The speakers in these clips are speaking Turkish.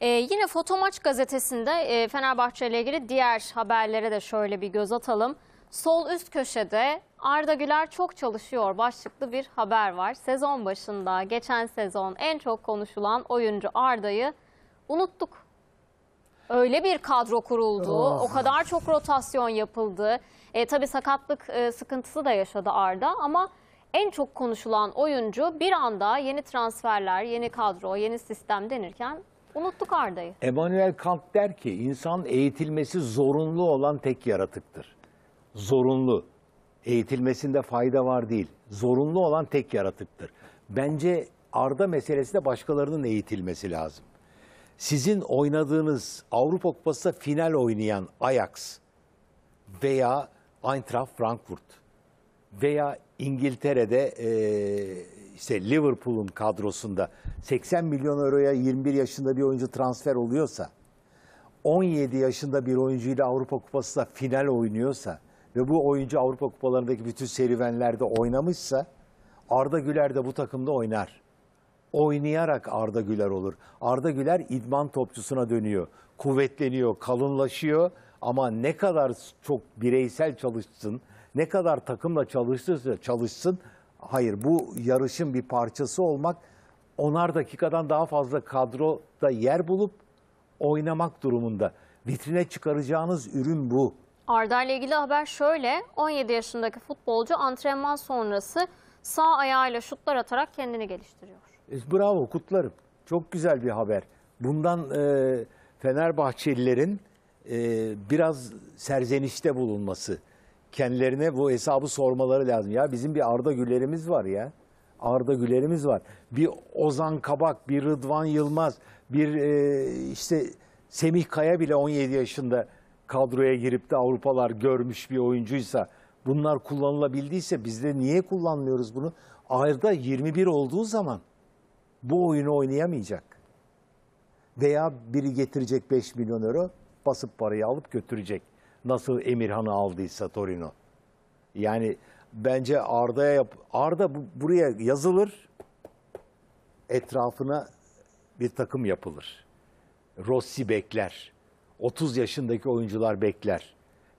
Ee, yine Fotomaç gazetesinde e, Fenerbahçe ile ilgili diğer haberlere de şöyle bir göz atalım. Sol üst köşede Arda Güler çok çalışıyor başlıklı bir haber var. Sezon başında geçen sezon en çok konuşulan oyuncu Arda'yı unuttuk. Öyle bir kadro kuruldu, Oh. o kadar çok rotasyon yapıldı. E, tabii sakatlık e, sıkıntısı da yaşadı Arda ama en çok konuşulan oyuncu bir anda yeni transferler, yeni kadro, yeni sistem denirken unuttuk Arda'yı. Emmanuel Kant der ki insan eğitilmesi zorunlu olan tek yaratıktır. Zorunlu. Eğitilmesinde fayda var değil. Zorunlu olan tek yaratıktır. Bence Arda meselesi de başkalarının eğitilmesi lazım. Sizin oynadığınız Avrupa Kupası'nda final oynayan Ajax veya Eintracht Frankfurt veya İngiltere'de eee, işte Liverpool'un kadrosunda 80 milyon euroya 21 yaşında bir oyuncu transfer oluyorsa 17 yaşında bir oyuncuyla Avrupa Kupası'nda final oynuyorsa ve bu oyuncu Avrupa Kupalarındaki bütün serüvenlerde oynamışsa Arda Güler de bu takımda oynar. Oynayarak Arda Güler olur. Arda Güler idman topçusuna dönüyor. Kuvvetleniyor, kalınlaşıyor ama ne kadar çok bireysel çalışsın, ne kadar takımla çalışırsa çalışsın, hayır bu yarışın bir parçası olmak, onar dakikadan daha fazla kadroda yer bulup oynamak durumunda. Vitrine çıkaracağınız ürün bu. Arda ile ilgili haber şöyle. 17 yaşındaki futbolcu antrenman sonrası sağ ayağıyla şutlar atarak kendini geliştiriyor. E, Bravo kutlarım. Çok güzel bir haber. Bundan e, Fenerbahçelilerin e, biraz serzenişte bulunması, kendilerine bu hesabı sormaları lazım. Ya bizim bir Arda Güler'imiz var ya. Arda Güler'imiz var. Bir Ozan Kabak, bir Rıdvan Yılmaz, bir e, işte Semih Kaya bile 17 yaşında kadroya girip de Avrupalar görmüş bir oyuncuysa bunlar kullanılabildiyse biz de niye kullanmıyoruz bunu? Arda 21 olduğu zaman bu oyunu oynayamayacak. Veya biri getirecek 5 milyon euro basıp parayı alıp götürecek. Nasıl Emirhan'ı aldıysa Torino. Yani bence Arda'ya yap Arda bu- buraya yazılır. Etrafına bir takım yapılır. Rossi bekler. 30 yaşındaki oyuncular bekler.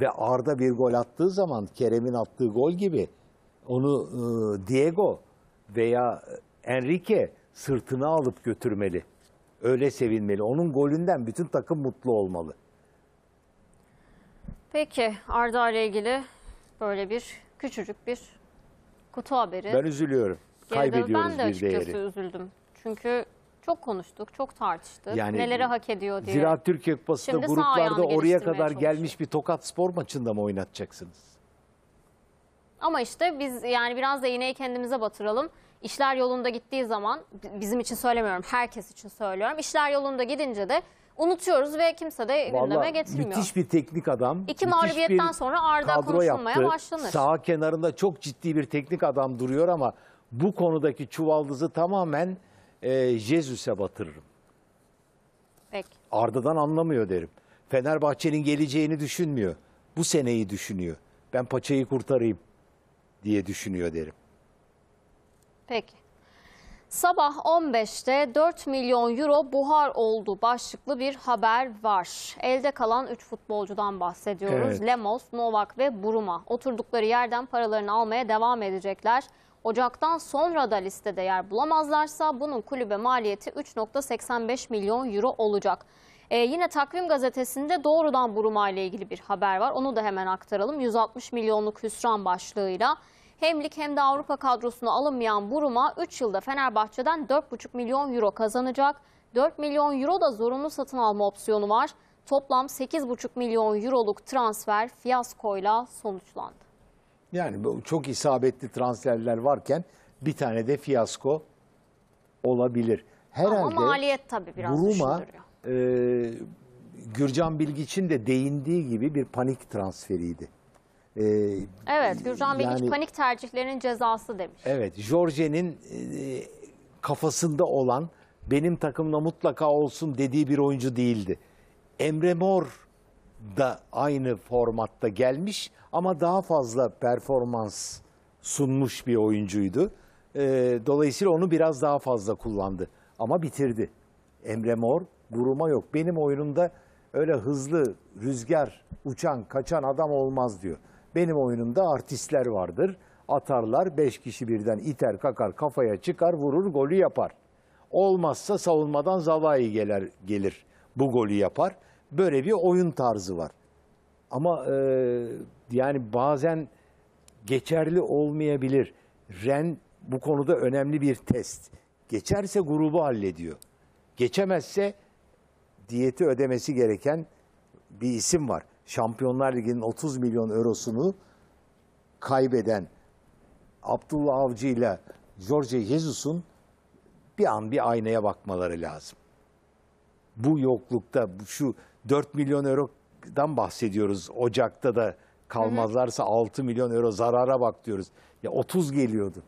Ve Arda bir gol attığı zaman Kerem'in attığı gol gibi onu e, Diego veya Enrique sırtına alıp götürmeli. Öyle sevinmeli. Onun golünden bütün takım mutlu olmalı. Peki Arda ile ilgili böyle bir küçücük bir kutu haberi. Ben üzülüyorum. Geri dön- Kaybediyoruz ben de bir açıkçası değeri. üzüldüm. Çünkü çok konuştuk, çok tartıştık. Yani Neleri hak ediyor diye. Ziraat Türkiye Kupası'nda Şimdi gruplarda oraya kadar gelmiş bir Tokat Spor maçında mı oynatacaksınız? Ama işte biz yani biraz da iğneyi kendimize batıralım. İşler yolunda gittiği zaman bi- bizim için söylemiyorum, herkes için söylüyorum. İşler yolunda gidince de unutuyoruz ve kimse de gündeme Vallahi getirmiyor. müthiş bir teknik adam. İki mağlubiyetten sonra Arda konuşulmaya yaptı. başlanır. Sağ kenarında çok ciddi bir teknik adam duruyor ama bu konudaki çuvaldızı tamamen e, Jesus'e batırırım. Peki. Arda'dan anlamıyor derim. Fenerbahçe'nin geleceğini düşünmüyor. Bu seneyi düşünüyor. Ben paçayı kurtarayım diye düşünüyor derim. Peki. Sabah 15'te 4 milyon euro buhar oldu başlıklı bir haber var. Elde kalan 3 futbolcudan bahsediyoruz. Evet. Lemos, Novak ve Buruma. Oturdukları yerden paralarını almaya devam edecekler. Ocaktan sonra da listede yer bulamazlarsa bunun kulübe maliyeti 3.85 milyon euro olacak. Ee, yine Takvim Gazetesi'nde doğrudan Buruma ile ilgili bir haber var. Onu da hemen aktaralım. 160 milyonluk hüsran başlığıyla hem lig hem de Avrupa kadrosuna alınmayan Buruma 3 yılda Fenerbahçe'den 4,5 milyon euro kazanacak. 4 milyon euro da zorunlu satın alma opsiyonu var. Toplam 8,5 milyon euroluk transfer fiyaskoyla sonuçlandı. Yani çok isabetli transferler varken bir tane de fiyasko olabilir. Herhalde Ama maliyet tabii biraz Buruma e, Gürcan Bilgiç'in de değindiği gibi bir panik transferiydi. E, Evet, Gürcan Bilgiç yani- panik tercihlerinin cezası demiş. Evet, Jorge'nin e, kafasında olan benim takımda mutlaka olsun dediği bir oyuncu değildi. Emre Mor da aynı formatta gelmiş ama daha fazla performans sunmuş bir oyuncuydu. E, dolayısıyla onu biraz daha fazla kullandı ama bitirdi. Emre Mor Buruma yok. Benim oyunumda öyle hızlı, rüzgar, uçan, kaçan adam olmaz diyor. Benim oyunumda artistler vardır. Atarlar, beş kişi birden iter, kakar, kafaya çıkar, vurur, golü yapar. Olmazsa savunmadan Zavai gelir, gelir. Bu golü yapar. Böyle bir oyun tarzı var. Ama e, yani bazen geçerli olmayabilir. Ren bu konuda önemli bir test. Geçerse grubu hallediyor. Geçemezse diyeti ödemesi gereken bir isim var. Şampiyonlar Ligi'nin 30 milyon eurosunu kaybeden Abdullah Avcı ile Jorge Jesus'un bir an bir aynaya bakmaları lazım. Bu yoklukta şu 4 milyon eurodan bahsediyoruz. Ocak'ta da kalmazlarsa 6 milyon euro zarara bak diyoruz. Ya 30 geliyordu.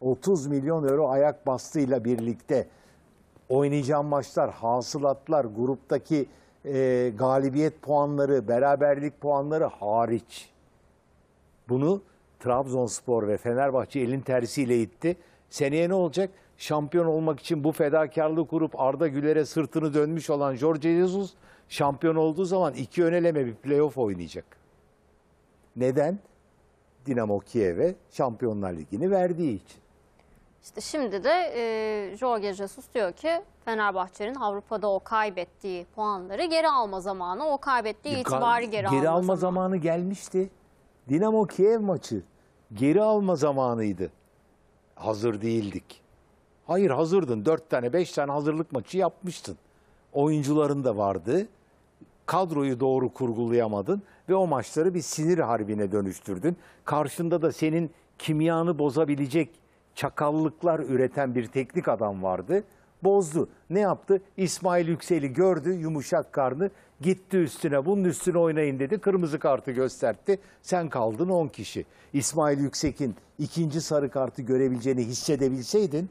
30 milyon euro ayak bastığıyla birlikte oynayacağım maçlar, hasılatlar, gruptaki e, galibiyet puanları, beraberlik puanları hariç. Bunu Trabzonspor ve Fenerbahçe elin tersiyle itti. Seneye ne olacak? Şampiyon olmak için bu fedakarlığı kurup Arda Güler'e sırtını dönmüş olan Jorge Jesus şampiyon olduğu zaman iki öneleme bir playoff oynayacak. Neden? Dinamo Kiev'e Şampiyonlar Ligi'ni verdiği için. İşte şimdi de e, Jorge Jesus diyor ki Fenerbahçe'nin Avrupa'da o kaybettiği puanları geri alma zamanı, o kaybettiği itibarı geri, geri alma, alma zamanı. zamanı gelmişti. Dinamo Kiev maçı geri alma zamanıydı. Hazır değildik. Hayır hazırdın. Dört tane beş tane hazırlık maçı yapmıştın. Oyuncuların da vardı. Kadroyu doğru kurgulayamadın ve o maçları bir sinir harbine dönüştürdün. Karşında da senin kimyanı bozabilecek çakallıklar üreten bir teknik adam vardı. Bozdu. Ne yaptı? İsmail Yüksel'i gördü yumuşak karnı. Gitti üstüne bunun üstüne oynayın dedi. Kırmızı kartı gösterdi. Sen kaldın 10 kişi. İsmail Yüksek'in ikinci sarı kartı görebileceğini hissedebilseydin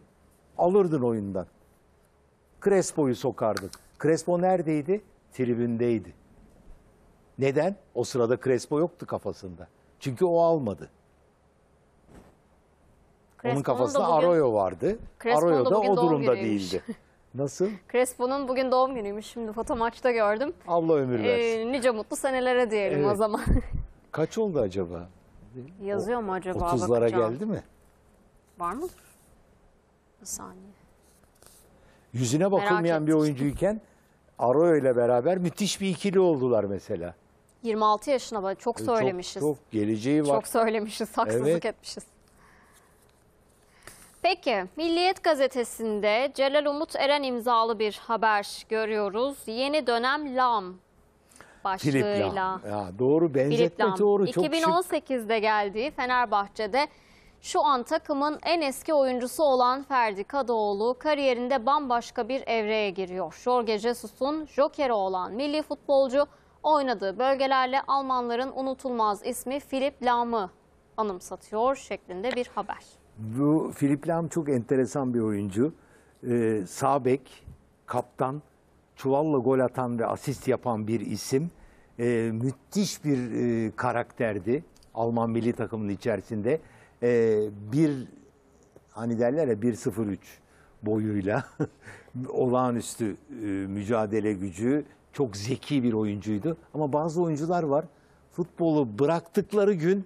alırdın oyundan. Crespo'yu sokardın. Crespo neredeydi? Tribündeydi. Neden? O sırada Crespo yoktu kafasında. Çünkü o almadı. Onun kafasında da bugün- Arroyo vardı. Crespo'nun Arroyo da o durumda değildi. Nasıl? Crespo'nun bugün doğum günüymüş. Şimdi foto maçta gördüm. Allah ömür versin. E, nice mutlu senelere diyelim o Evet. zaman. Kaç oldu acaba? Yazıyor mu acaba? 30'lara Bakacağım. geldi mi? Var mı? Bir saniye. Yüzüne bakılmayan bir oyuncuyken Arroyo ile beraber müthiş bir ikili oldular mesela. 26 yaşına bak çok Çok- söylemişiz. Çok, geleceği var. Çok söylemişiz, haksızlık Evet. etmişiz. Peki, Milliyet gazetesinde Celal Umut Eren imzalı bir haber görüyoruz. Yeni dönem LAM başlığıyla. Ya doğru benzetme Lam. doğru. Çok şık. 2018'de geldiği Fenerbahçe'de şu an takımın en eski oyuncusu olan Ferdi Kadıoğlu kariyerinde bambaşka bir evreye giriyor. Jorge Jesus'un jokeri olan milli futbolcu oynadığı bölgelerle Almanların unutulmaz ismi Filip Lam'ı anımsatıyor şeklinde bir haber. Bu Filip Lam çok enteresan bir oyuncu. Ee, sağ bek, kaptan, çuvalla gol atan ve asist yapan bir isim. Ee, müthiş bir e, karakterdi Alman milli takımının içerisinde. Ee, bir hani derler ya 1.03 boyuyla olağanüstü e, mücadele gücü, çok zeki bir oyuncuydu. Ama bazı oyuncular var futbolu bıraktıkları gün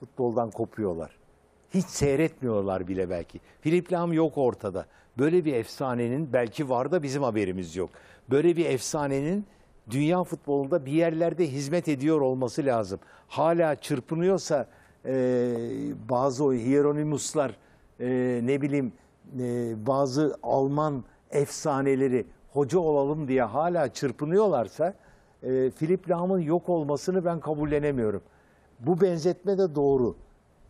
futboldan kopuyorlar. Hiç seyretmiyorlar bile belki. Filip Lam yok ortada. Böyle bir efsanenin belki var da bizim haberimiz yok. Böyle bir efsanenin dünya futbolunda bir yerlerde hizmet ediyor olması lazım. Hala çırpınıyorsa e, bazı o Hieronymuslar e, ne bileyim e, bazı Alman efsaneleri hoca olalım diye hala çırpınıyorlarsa e, Filip Lam'ın yok olmasını ben kabullenemiyorum. Bu benzetme de doğru.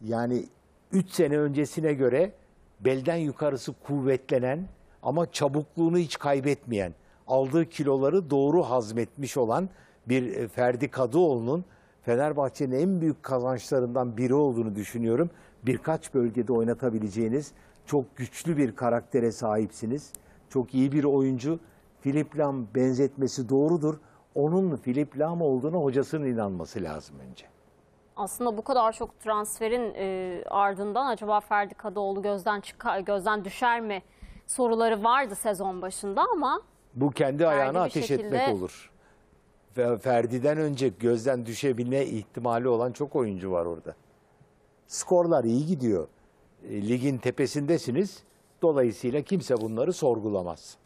Yani 3 sene öncesine göre belden yukarısı kuvvetlenen ama çabukluğunu hiç kaybetmeyen, aldığı kiloları doğru hazmetmiş olan bir e, Ferdi Kadıoğlu'nun Fenerbahçe'nin en büyük kazançlarından biri olduğunu düşünüyorum. Birkaç bölgede oynatabileceğiniz çok güçlü bir karaktere sahipsiniz. Çok iyi bir oyuncu. Filip Lam benzetmesi doğrudur. Onun Filip Lam olduğuna hocasının inanması lazım önce. Aslında bu kadar çok transferin e, ardından acaba Ferdi Kadıoğlu gözden çıkar, gözden düşer mi soruları vardı sezon başında ama Bu kendi ayağına ateş şekilde- etmek olur. Ferdi'den önce gözden düşebilme ihtimali olan çok oyuncu var orada. Skorlar iyi gidiyor. E, Ligin tepesindesiniz. Dolayısıyla kimse bunları sorgulamaz.